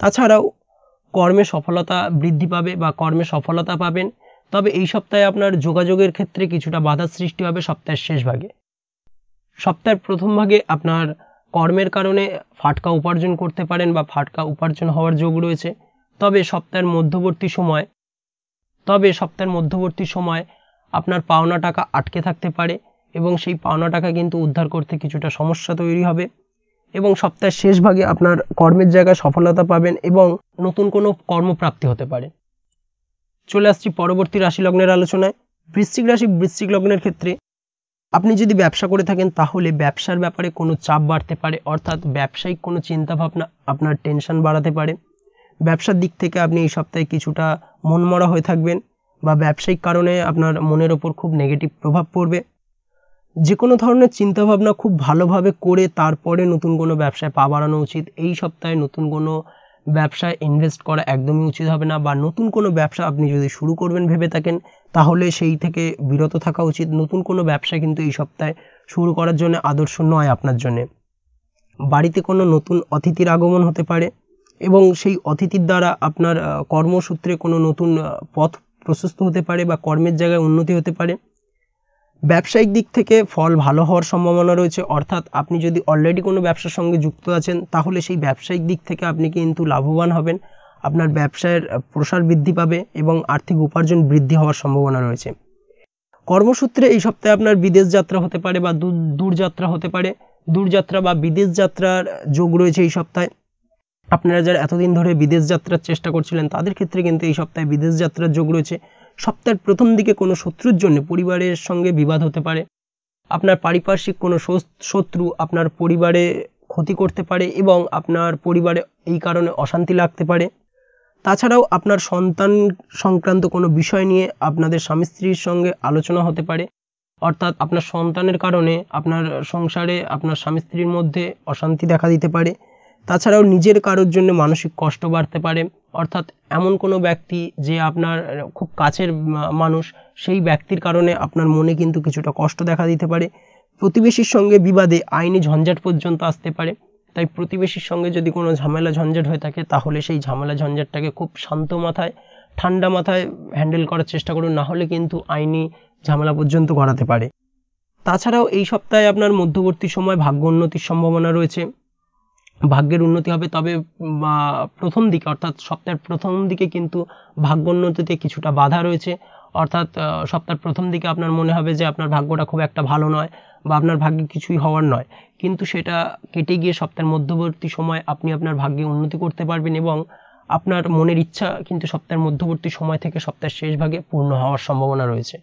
তাছাড়াও কর্মে সফলতা বৃদ্ধি পাবে বা কর্মে সফলতা পাবেন। তবে এই সপ্তাহে আপনার যোগাযোগের ক্ষেত্রে কিছুটা বাধা সৃষ্টি হবে সপ্তাহের শেষ ভাগে। সপ্তাহের প্রথম ভাগে আপনার কর্মের কারণে ফাটকা উপার্জন করতে পারেন বা ফাটকা উপার্জন হওয়ার যোগ রয়েছে। তবে সপ্তাহের মধ্যবর্তী সময়, তবে সপ্তাহের মধ্যবর্তী সময় আপনার পাওনা টাকা আটকে থাকতে পারে এবং সেই পাওনা টাকা কিন্তু উদ্ধার করতে কিছুটা সমস্যা তৈরি হবে এবং সপ্তাহের শেষ ভাগে আপনার কর্মের জায়গায় সফলতা পাবেন এবং নতুন কোনো কর্মপ্রাপ্তি হতে পারে। চলে আসছি পরবর্তী রাশি লগ্নের আলোচনায়। বৃশ্চিক রাশি বৃশ্চিক লগ্নের ক্ষেত্রে আপনি যদি ব্যবসা করে থাকেন, তাহলে ব্যবসার ব্যাপারে কোনো চাপ বাড়তে পারে, অর্থাৎ ব্যবসায়িক কোনো চিন্তাভাবনা আপনার টেনশন বাড়াতে পারে। ব্যবসার দিক থেকে আপনি এই সপ্তাহে কিছুটা মনমরা হয়ে থাকবেন বা ব্যবসায়িক কারণে আপনার মনের ওপর খুব নেগেটিভ প্রভাব পড়বে। যে কোনো ধরনের চিন্তাভাবনা খুব ভালোভাবে করে তারপরে নতুন কোনো ব্যবসায় পা বাড়ানো উচিত। এই সপ্তাহে নতুন কোনো ব্যবসায় ইনভেস্ট করা একদমই উচিত হবে না বা নতুন কোনো ব্যবসা আপনি যদি শুরু করবেন ভেবে থাকেন, তাহলে সেই থেকে বিরত থাকা উচিত। নতুন কোনো ব্যবসা কিন্তু এই সপ্তাহে শুরু করার জন্য আদর্শ নয় আপনার জন্যে। বাড়িতে কোনো নতুন অতিথির আগমন হতে পারে এবং সেই অতিথির দ্বারা আপনার কর্মসূত্রে কোনো নতুন পথ প্রশস্ত হতে পারে বা কর্মের জায়গায় উন্নতি হতে পারে। ব্যবসায়িক দিক থেকে ফল ভালো হওয়ার সম্ভাবনা রয়েছে, অর্থাৎ আপনি যদি অলরেডি কোনো ব্যবসার সঙ্গে যুক্ত আছেন, তাহলে সেই ব্যবসায়িক দিক থেকে আপনি কিন্তু লাভবান হবেন। আপনার ব্যবসায়ের প্রসার বৃদ্ধি পাবে এবং আর্থিক উপার্জন বৃদ্ধি হওয়ার সম্ভাবনা রয়েছে। কর্মসূত্রে এই সপ্তাহে আপনার বিদেশ যাত্রা হতে পারে বা দূর দূরযাত্রা হতে পারে। দূরযাত্রা বা বিদেশ যাত্রার যোগ রয়েছে এই সপ্তাহে। আপনারা যারা এতদিন ধরে বিদেশ যাত্রার চেষ্টা করছিলেন, তাদের ক্ষেত্রে কিন্তু এই সপ্তাহে বিদেশ যাত্রার যোগ রয়েছে। সপ্তাহের প্রথম দিকে কোনো শত্রুর জন্য পরিবারের সঙ্গে বিবাদ হতে পারে। আপনার পারিপার্শ্বিক কোনো শত্রু আপনার পরিবারে ক্ষতি করতে পারে এবং আপনার পরিবারে এই কারণে অশান্তি লাগতে পারে। তাছাড়াও আপনার সন্তান সংক্রান্ত কোনো বিষয় নিয়ে আপনাদের স্বামী স্ত্রীর সঙ্গে আলোচনা হতে পারে। অর্থাৎ আপনার সন্তানের কারণে আপনার সংসারে আপনার স্বামী স্ত্রীর মধ্যে অশান্তি দেখা দিতে পারে। তাছাড়াও নিজের কারোর জন্য মানসিক কষ্ট বাড়তে পারে। অর্থাৎ এমন কোনো ব্যক্তি যে আপনার খুব কাছের মানুষ, সেই ব্যক্তির কারণে আপনার মনে কিন্তু কিছুটা কষ্ট দেখা দিতে পারে। প্রতিবেশীর সঙ্গে বিবাদে আইনি ঝঞ্ঝাট পর্যন্ত আসতে পারে। তাই প্রতিবেশীর সঙ্গে যদি কোনো ঝামেলা ঝঞ্ঝাট হয়ে থাকে, তাহলে সেই ঝামেলা ঝঞ্ঝাটটাকে খুব শান্ত মাথায়, ঠান্ডা মাথায় হ্যান্ডেল করার চেষ্টা করুন। না হলে কিন্তু আইনি ঝামেলা পর্যন্ত করাতে পারে। তাছাড়াও এই সপ্তাহে আপনার মধ্যবর্তী সময় ভাগ্য উন্নতির সম্ভাবনা রয়েছে। ভাগ্যের উন্নতি হবে, তবে প্রথম দিকে, অর্থাৎ সপ্তাহের প্রথম দিকে কিন্তু ভাগ্য উন্নতিতে কিছুটা বাধা রয়েছে। অর্থাৎ সপ্তাহের প্রথম দিকে আপনার মনে হবে যে আপনার ভাগ্যটা খুব একটা ভালো নয় বা আপনার ভাগ্যে কিছুই হওয়ার নয়। কিন্তু সেটা কেটে গিয়ে সপ্তাহের মধ্যবর্তী সময় আপনি আপনার ভাগ্যে উন্নতি করতে পারবেন এবং আপনার মনের ইচ্ছা কিন্তু সপ্তাহের মধ্যবর্তী সময় থেকে সপ্তাহের শেষ ভাগে পূর্ণ হওয়ার সম্ভাবনা রয়েছে।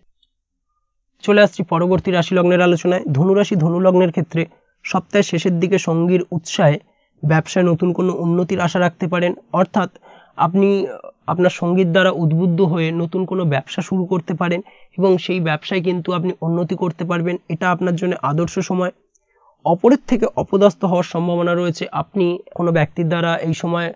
চলে আসছি পরবর্তী রাশি লগ্নের আলোচনায়। ধনুরাশি ধনুলগ্নের ক্ষেত্রে সপ্তাহের শেষের দিকে সঙ্গীর উৎসাহে ব্যবসায় নতুন কোনো উন্নতির আশা রাখতে পারেন। অর্থাৎ আপনি, আপনার সংগীত দ্বারা উদ্বুদ্ধ হয়ে নতুন কোনো ব্যবসা শুরু করতে পারেন এবং সেই ব্যবসায় কিন্তু আপনি উন্নতি করতে পারবেন। এটা আপনার জন্য আদর্শ সময়। অপরের থেকে অপদস্থ হওয়ার সম্ভাবনা রয়েছে। আপনি কোনো ব্যক্তির দ্বারা এই সময়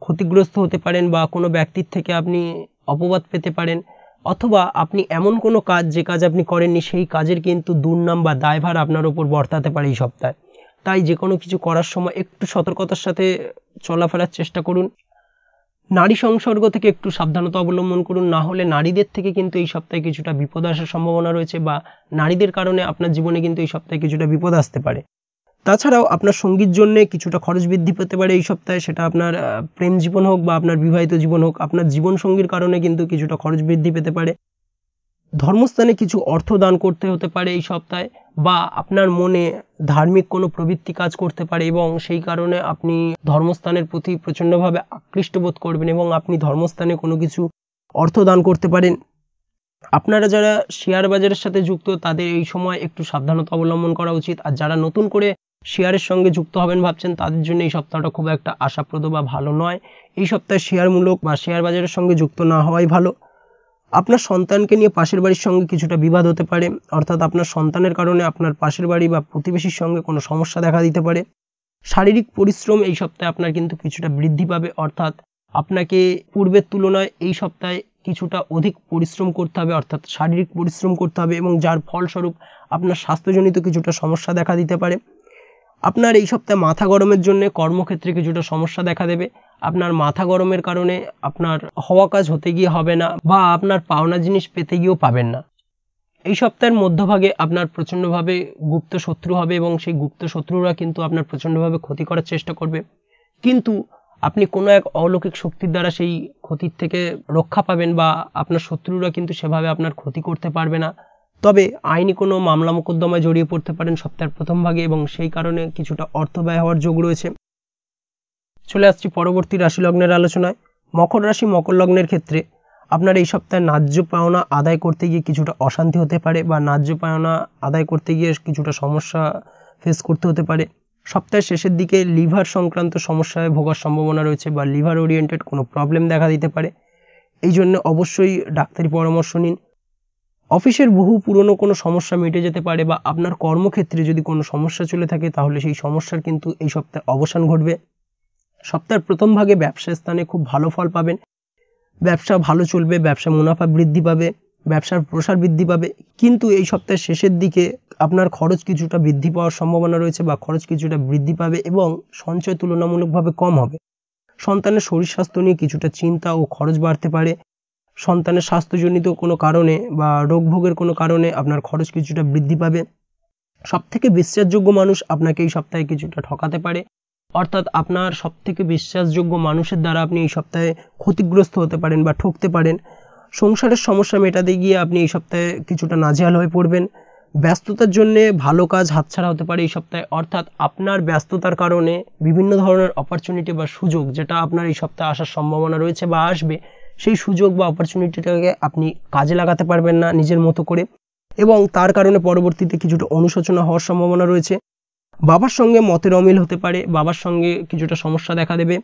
ক্ষতিগ্রস্ত হতে পারেন বা কোনো ব্যক্তির থেকে আপনি অপবাদ পেতে পারেন। অথবা আপনি এমন কোনো কাজ, যে কাজ আপনি করেননি, সেই কাজের কিন্তু দুর্নাম বা দায়ভার আপনার ওপর বর্তাতে পারে এই সপ্তাহে। তাই যে কোনো কিছু করার সময় একটু সতর্কতার সাথে চলাফেরার চেষ্টা করুন। নারী সংসর্গ থেকে একটু সাবধানতা অবলম্বন করুন। না হলে নারীদের থেকে কিন্তু এই সপ্তাহে কিছুটা বিপদ আসার সম্ভাবনা রয়েছে বা নারীদের কারণে আপনার জীবনে কিন্তু এই সপ্তাহে কিছুটা বিপদ আসতে পারে। তাছাড়াও আপনার সঙ্গীর জন্য কিছুটা খরচ বৃদ্ধি পেতে পারে এই সপ্তাহে। সেটা আপনার প্রেম জীবন হোক বা আপনার বিবাহিত জীবন হোক, আপনার জীবন সঙ্গীর কারণে কিন্তু কিছুটা খরচ বৃদ্ধি পেতে পারে। ধর্মস্থানে কিছু অর্থ দান করতে হতে পারে এই সপ্তাহে, বা আপনার মনে ধার্মিক কোনো প্রবৃত্তি কাজ করতে পারে এবং সেই কারণে আপনি ধর্মস্থানের প্রতি প্রচণ্ডভাবে আকৃষ্ট বোধ করবেন এবং আপনি ধর্মস্থানে কোনো কিছু অর্থ দান করতে পারেন। আপনারা যারা শেয়ার বাজারের সাথে যুক্ত, তাদের এই সময় একটু সাবধানতা অবলম্বন করা উচিত। আর যারা নতুন করে শেয়ারের সঙ্গে যুক্ত হবেন ভাবছেন, তাদের জন্য এই সপ্তাহটা খুব একটা আশাপ্রদ বা ভালো নয়। এই সপ্তাহে শেয়ারমূলক বা শেয়ার বাজারের সঙ্গে যুক্ত না হওয়াই ভালো। আপনার সন্তানকে নিয়ে পাশের বাড়ির সঙ্গে কিছুটা বিবাদ হতে পারে, অর্থাৎ আপনার সন্তানের কারণে আপনার পাশের বাড়ি বা প্রতিবেশীর সঙ্গে কোনো সমস্যা দেখা দিতে পারে। শারীরিক পরিশ্রম এই সপ্তাহে আপনার কিন্তু কিছুটা বৃদ্ধি পাবে, অর্থাৎ আপনাকে পূর্বের তুলনায় এই সপ্তাহে কিছুটা অধিক পরিশ্রম করতে হবে, অর্থাৎ শারীরিক পরিশ্রম করতে হবে এবং যার ফলস্বরূপ আপনার স্বাস্থ্যজনিত কিছুটা সমস্যা দেখা দিতে পারে। আপনার এই সপ্তাহে মাথা গরমের জন্য কর্মক্ষেত্রে কিছুটা সমস্যা দেখা দেবে। আপনার মাথা গরমের কারণে আপনার হওয়া কাজ হতে গিয়ে হবে না বা আপনার পাওনা জিনিস পেতে গিয়েও পাবেন না। এই সপ্তাহের মধ্যভাগে আপনার প্রচণ্ডভাবে গুপ্ত শত্রু হবে এবং সেই গুপ্ত শত্রুরা কিন্তু আপনার প্রচণ্ডভাবে ক্ষতি করার চেষ্টা করবে। কিন্তু আপনি কোনো এক অলৌকিক শক্তির দ্বারা সেই ক্ষতির থেকে রক্ষা পাবেন বা আপনার শত্রুরা কিন্তু সেভাবে আপনার ক্ষতি করতে পারবে না। তবে আইনি কোনো মামলা মোকদ্দমায় জড়িয়ে পড়তে পারেন সপ্তাহের প্রথম ভাগে এবং সেই কারণে কিছুটা অর্থ ব্যয় হওয়ার যোগ রয়েছে। চলে আসছি পরবর্তী রাশি লগ্নের আলোচনায়। মকর রাশি মকর লগ্নের ক্ষেত্রে আপনার এই সপ্তাহে ন্যায্য পাওনা আদায় করতে গিয়ে কিছুটা অশান্তি হতে পারে বা ন্যায্য পাওনা আদায় করতে গিয়ে কিছুটা সমস্যা ফেস করতে হতে পারে। সপ্তাহের শেষের দিকে লিভার সংক্রান্ত সমস্যায় ভোগার সম্ভাবনা রয়েছে বা লিভার ওরিয়েন্টেড কোনো প্রবলেম দেখা দিতে পারে। এই জন্য অবশ্যই ডাক্তারি পরামর্শ নিন। অফিসের বহু পুরনো কোনো সমস্যা মিটে যেতে পারে বা আপনার কর্মক্ষেত্রে যদি কোনো সমস্যা চলে থাকে, তাহলে সেই সমস্যার কিন্তু এই সপ্তাহে অবসান ঘটবে। সপ্তাহের প্রথম ভাগে ব্যবসা স্থানে খুব ভালো ফল পাবেন। ব্যবসা ভালো চলবে, ব্যবসা মুনাফা বৃদ্ধি পাবে, ব্যবসার প্রসার বৃদ্ধি পাবে। কিন্তু এই সপ্তাহের শেষের দিকে আপনার খরচ কিছুটা বৃদ্ধি পাওয়ার সম্ভাবনা রয়েছে বা খরচ কিছুটা বৃদ্ধি পাবে এবং সঞ্চয় তুলনামূলকভাবে কম হবে। সন্তানের শরীর স্বাস্থ্য নিয়ে কিছুটা চিন্তা ও খরচ বাড়তে পারে। সন্তানের স্বাস্থ্যজনিত কোনো কারণে বা রোগভোগের কোনো কারণে আপনার খরচ কিছুটা বৃদ্ধি পাবে। সব থেকে বিশ্বাসযোগ্য মানুষ আপনাকে এই সপ্তাহে কিছুটা ঠকাতে পারে। অর্থাৎ আপনার সবথেকে বিশ্বাসযোগ্য মানুষের দ্বারা আপনি এই সপ্তাহে ক্ষতিগ্রস্ত হতে পারেন বা ঠকতে পারেন। সংসারের সমস্যা মেটাতে গিয়ে আপনি এই সপ্তাহে কিছুটা নাজেহাল হয়ে পড়বেন। ব্যস্ততার জন্যে ভালো কাজ হাতছাড়া হতে পারে এই সপ্তাহে। অর্থাৎ আপনার ব্যস্ততার কারণে বিভিন্ন ধরনের অপরচুনিটি বা সুযোগ যেটা আপনার এই সপ্তাহে আসার সম্ভাবনা রয়েছে বা আসবে সেই সুযোগ বা অপরচুনিটিটাকে আপনি কাজে লাগাতে পারবেন না নিজের মতো করে। এবং তার কারণে পরবর্তীতে কিছুটা অনুশোচনা হওয়ার সম্ভাবনা রয়েছে। বাবার সঙ্গে মতের অমিল হতে পারে, বাবার সঙ্গে কিছুটা সমস্যা দেখা দেবে।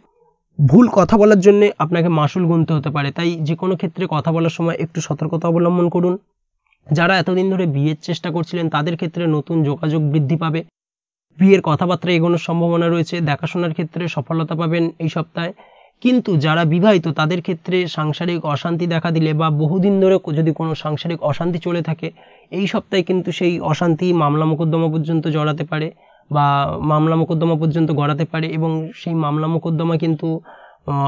ভুল কথা বলার জন্য আপনাকে মাসুল গুনতে হতে পারে। তাই যে কোনো ক্ষেত্রে কথা বলার সময় একটু সতর্কতা অবলম্বন করুন। যারা এতদিন ধরে বিয়ের চেষ্টা করছিলেন, তাদের ক্ষেত্রে নতুন যোগাযোগ বৃদ্ধি পাবে। বিয়ের কথাবার্তা এগোনোর সম্ভাবনা রয়েছে। দেখাশোনার ক্ষেত্রে সফলতা পাবেন এই সপ্তাহে। কিন্তু যারা বিবাহিত, তাদের ক্ষেত্রে সাংসারিক অশান্তি দেখা দিলে বা বহুদিন ধরে যদি কোনো সাংসারিক অশান্তি চলে থাকে, এই সপ্তাহে কিন্তু সেই অশান্তি মামলা মোকদ্দমা পর্যন্ত জড়াতে পারে বা মামলা মোকদ্দমা পর্যন্ত গড়াতে পারে এবং সেই মামলা মোকদ্দমা কিন্তু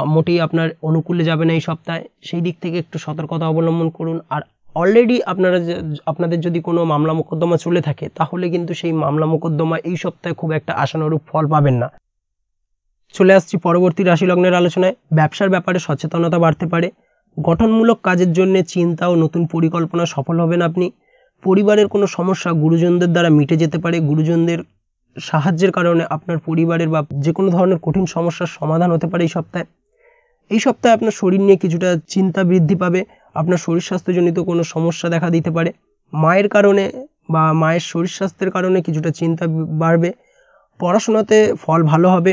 মোটেই আপনার অনুকূলে যাবে না এই সপ্তাহে। সেই দিক থেকে একটু সতর্কতা অবলম্বন করুন। আর অলরেডি আপনারা আপনাদের যদি কোনো মামলা মোকদ্দমা চলে থাকে, তাহলে কিন্তু সেই মামলা মোকদ্দমা এই সপ্তাহে খুব একটা আশানুরূপ ফল পাবেন না। চলে আসছি পরবর্তী রাশি লগ্নের আলোচনায়। ব্যবসার ব্যাপারে সচেতনতা বাড়তে পারে। গঠনমূলক কাজের জন্য চিন্তা ও নতুন পরিকল্পনা সফল হবেন আপনি। পরিবারের কোনো সমস্যা গুরুজনদের দ্বারা মিটে যেতে পারে। গুরুজনদের সাহায্যের কারণে আপনার পরিবারের বা যে কোনো ধরনের কঠিন সমস্যার সমাধান হতে পারে এই সপ্তাহে। এই সপ্তাহে আপনার শরীর নিয়ে কিছুটা চিন্তা বৃদ্ধি পাবে। আপনার শরীর স্বাস্থ্যজনিত কোনো সমস্যা দেখা দিতে পারে। মায়ের কারণে বা মায়ের শরীর স্বাস্থ্যের কারণে কিছুটা চিন্তা বাড়বে। পড়াশোনাতে ফল ভালো হবে।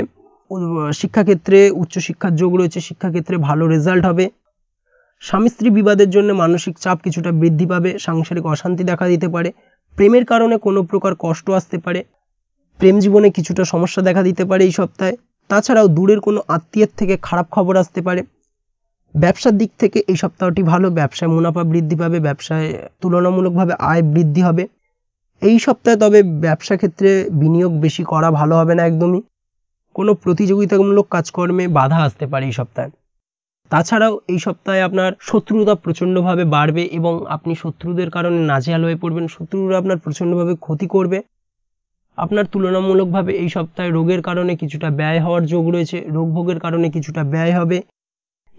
শিক্ষাক্ষেত্রে, উচ্চশিক্ষার যোগ রয়েছে, শিক্ষাক্ষেত্রে ভালো রেজাল্ট হবে। স্বামী স্ত্রী বিবাদের জন্য মানসিক চাপ কিছুটা বৃদ্ধি পাবে, সাংসারিক অশান্তি দেখা দিতে পারে, প্রেমের কারণে কোনো প্রকার কষ্ট আসতে পারে, প্রেম জীবনে কিছুটা সমস্যা দেখা দিতে পারে এই সপ্তাহে। তাছাড়াও দূরের কোনো আত্মীয়ের থেকে খারাপ খবর আসতে পারে। ব্যবসার দিক থেকে এই সপ্তাহটি ভালো, ব্যবসায় মুনাফা বৃদ্ধি পাবে, ব্যবসায় তুলনামূলকভাবে আয় বৃদ্ধি হবে। এই সপ্তাহে তবে ব্যবসা ক্ষেত্রে বিনিয়োগ বেশি করা ভালো হবে না একদমই। কোনো প্রতিযোগিতামূলক কাজকর্মে বাধা আসতে পারে এই সপ্তাহে। তাছাড়াও এই সপ্তাহে আপনার শত্রুতা প্রচণ্ডভাবে বাড়বে এবং আপনি শত্রুদের কারণে নাজেহাল হয়ে পড়বেন, শত্রুরা আপনার প্রচণ্ডভাবে ক্ষতি করবে। আপনার তুলনামূলকভাবে এই সপ্তাহে রোগের কারণে কিছুটা ব্যয় হওয়ার যোগ রয়েছে রোগ ভোগের কারণে কিছুটা ব্যয় হবে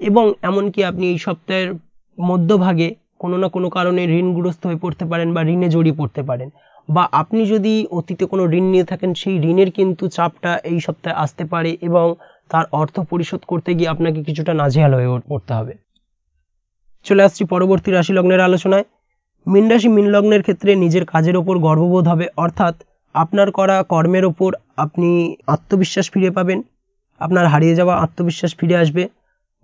এবং এমনকি আপনি এই সপ্তাহের মধ্যভাগে কোনো না কোনো কারণে ঋণগ্রস্ত হয়ে পড়তে পারেন বা ঋণে জড়িয়ে পড়তে পারেন। বা আপনি যদি অতীতে কোনো ঋণ নিয়ে থাকেন, সেই ঋণের কিন্তু চাপটা এই সপ্তাহে আসতে পারে এবং তার অর্থ পরিশোধ করতে গিয়ে আপনাকে কিছুটা নাজেহাল হয়ে পড়তে হবে। চলে আসছি পরবর্তী রাশি লগ্নের আলোচনায়। মীন রাশি মীন লগ্নের ক্ষেত্রে নিজের কাজের ওপর গর্ববোধ হবে, অর্থাৎ আপনার করা কর্মের ওপর আপনি আত্মবিশ্বাস ফিরে পাবেন, আপনার হারিয়ে যাওয়া আত্মবিশ্বাস ফিরে আসবে।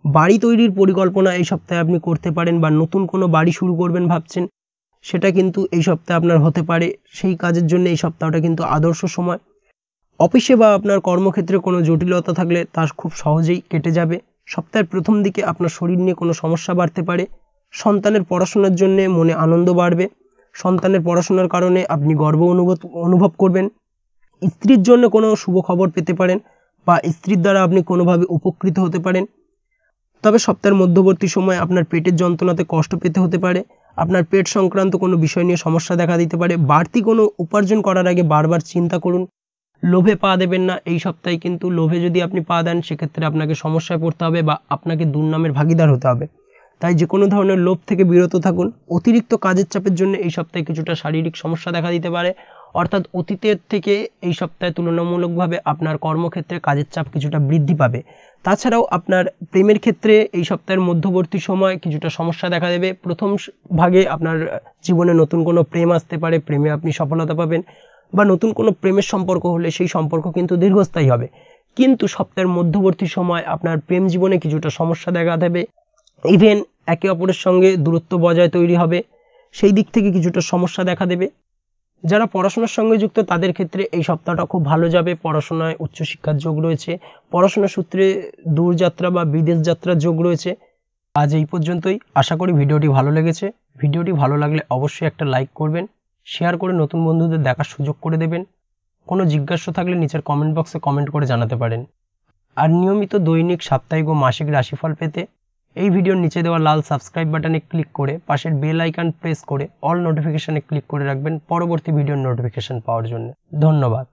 বাড়ি তৈরির পরিকল্পনা এই সপ্তাহে আপনি করতে পারেন বা নতুন কোনো বাড়ি শুরু করবেন ভাবছেন সেটা কিন্তু এই সপ্তাহে আপনার হতে পারে। সেই কাজের জন্য এই সপ্তাহটা কিন্তু আদর্শ সময়। অফিসে বা আপনার কর্মক্ষেত্রে কোনো জটিলতা থাকলে তা খুব সহজেই কেটে যাবে। সপ্তাহের প্রথম দিকে আপনার শরীর নিয়ে কোনো সমস্যা বাড়তে পারে। সন্তানের পড়াশোনার জন্যে মনে আনন্দ বাড়বে। সন্তানের পড়াশোনার কারণে আপনি গর্ব অনুভব অনুভব করবেন। স্ত্রীর জন্য কোনো শুভ খবর পেতে পারেন বা স্ত্রীর দ্বারা আপনি কোনোভাবে উপকৃত হতে পারেন। তবে সপ্তাহের মধ্যবর্তী সময় আপনার পেটের যন্ত্রণাতে কষ্ট পেতে হতে পারে। আপনার পেট সংক্রান্ত কোনো বিষয় নিয়ে সমস্যা দেখা দিতে পারে, বাড়তি কোনো উপার্জন করার আগে বারবার চিন্তা করুন। লোভে পা দেবেন না, এই সপ্তাহে কিন্তু লোভে যদি আপনি পা দেন, সেক্ষেত্রে আপনাকে সমস্যায় পড়তে হবে বা আপনাকে দুর্নামের ভাগিদার হতে হবে। তাই যে কোনো ধরনের লোভ থেকে বিরত থাকুন। অতিরিক্ত কাজের চাপের জন্য এই সপ্তাহে কিছুটা শারীরিক সমস্যা দেখা দিতে পারে। অর্থাৎ অতীতের থেকে এই সপ্তাহে তুলনামূলকভাবে আপনার কর্মক্ষেত্রে কাজের চাপ কিছুটা বৃদ্ধি পাবে। তাছাড়াও আপনার প্রেমের ক্ষেত্রে এই সপ্তাহের মধ্যবর্তী সময় কিছুটা সমস্যা দেখা দেবে। প্রথম ভাগে আপনার জীবনে নতুন কোনো প্রেম আসতে পারে, প্রেমে আপনি সফলতা পাবেন বা নতুন কোনো প্রেমের সম্পর্ক হলে সেই সম্পর্ক কিন্তু দীর্ঘস্থায়ী হবে। কিন্তু সপ্তাহের মধ্যবর্তী সময় আপনার প্রেম জীবনে কিছুটা সমস্যা দেখা দেবে। ইভেন একে অপরের সঙ্গে দূরত্ব বজায় তৈরি হবে। সেই দিক থেকে কিছুটা সমস্যা দেখা দেবে। যারা পড়াশোনার সঙ্গে যুক্ত, তাদের ক্ষেত্রে এই সপ্তাহটা খুব ভালো যাবে। পড়াশোনায় উচ্চশিক্ষার যোগ রয়েছে। পড়াশোনা সূত্রে দূরযাত্রা বা বিদেশ যাত্রার যোগ রয়েছে। আজ এই পর্যন্তই। আশা করি ভিডিওটি ভালো লেগেছে। ভিডিওটি ভালো লাগলে অবশ্যই একটা লাইক করবেন, শেয়ার করে নতুন বন্ধুদের দেখার সুযোগ করে দেবেন। কোনো জিজ্ঞাসা থাকলে নিচের কমেন্ট বক্সে কমেন্ট করে জানাতে পারেন। আর নিয়মিত দৈনিক, সাপ্তাহিক ও মাসিক রাশিফল পেতে এই ভিডিওর নিচে দেওয়া লাল সাবস্ক্রাইব বাটনে ক্লিক করে পাশের বেল আইকন প্রেস করে অল নোটিফিকেশানে ক্লিক করে রাখবেন পরবর্তী ভিডিওর নোটিফিকেশান পাওয়ার জন্য। ধন্যবাদ।